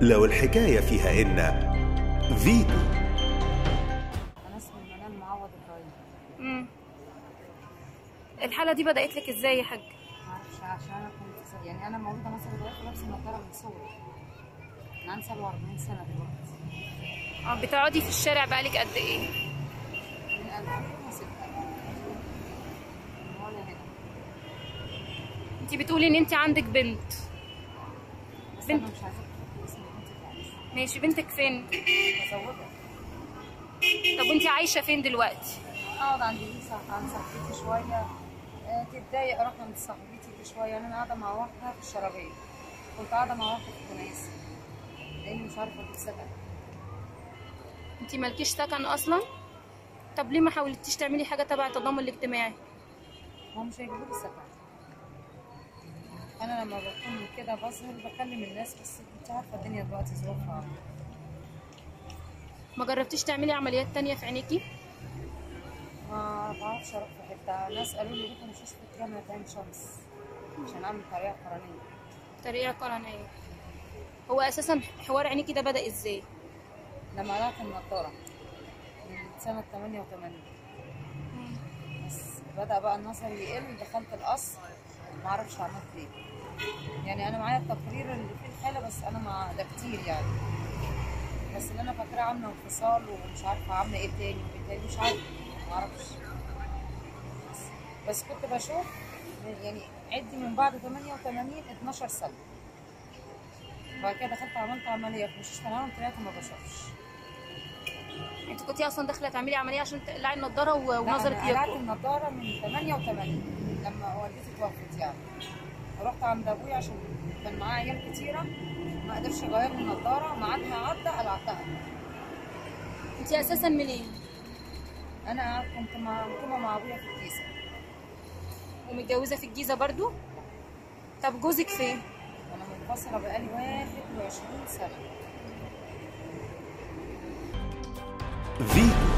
لو الحكاية فيها إن فيتو أنا اسمي منال معوض إبراهيم امم الحالة دي بدأت لك إزاي يا حاج؟ معرفش عشان أنا كنت يعني أنا مولودة مثلا دلوقتي لابسة نضاره من صغري. أنا عندي 47 سنة دلوقتي. آه بتقعدي في الشارع بقالك قد إيه؟ من 2006 من وأنا هنا انت بتقولي إن انت عندك بنت. بس بنت. أنا مش عايزة ماشي بنتك فين؟ مزوجه طب وانت عايشة فين دلوقتي؟ أقعد عند ليسا عند صاحبتي شوية آه، تتضايق أروح عند صاحبتي دي شوية أنا قاعدة مع واحدة في الشرابية كنت قاعدة مع واحدة في الكنيسة لأني مش عارفة أجيب سكن انت مالكيش سكن أصلا؟ طب ليه ما حاولتيش تعملي حاجة تبع التضامن الاجتماعي؟ هو مش هيجيبوا لي سكن أنا لما بكون كده بظهر بكلم الناس بس انت عارفة الدنيا دلوقتي ظروفها. ما جربتيش تعملي عمليات تانية في عينيكي؟ ما بعرفش أروح في حتة. ناس قالوا لي روح مستشفى جامعه عين شمس عشان أعمل طريقة قرنية. طريقة قرنية. هو أساسا حوار عينيكي ده بدأ إزاي؟ لما قلعت النضاره من سنة 88 بس بدأ بقى النظر يقل دخلت القصر. ما أعرفش عملت إيه يعني أنا معايا التقرير اللي فيه الحالة بس أنا مع ده كتير يعني. بس اللي أنا فاكراه عاملة انفصال ومش عارفة عاملة إيه تاني وايه تاني مش عارفة ما أعرفش. بس, بس كنت بشوف يعني عدي من بعد 88 12 سنة. بعد كده دخلت عملت عملية في مستشفى طلعت ما بشوفش. انت كنتي أصلا داخلة تعملي عملية عشان تقلعي لا، ونظرك أنا قلعت النضاره من 88 لما والدتي توفت يعني رحت عند أبويا عشان كان معاه عيال كتيرة ما قدرش يغير لي النضاره ميعادها عدى قلعتها انت أساسا منين؟ أنا قعدت كنت مع مقيمة مع أبويا في الكيسه ومتجوزة في الجيزة برضو؟ طب جوزك فين؟ أنا منفصلة بقالي 21 سنة فيتو